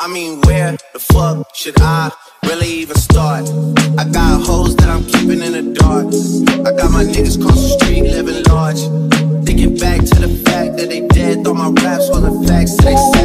I mean, where the fuck should I really even start? I got hoes that I'm keeping in the dark. I got my niggas cross the street living large. Thinking back to the fact that they dead, thought my raps wasn't facts, that they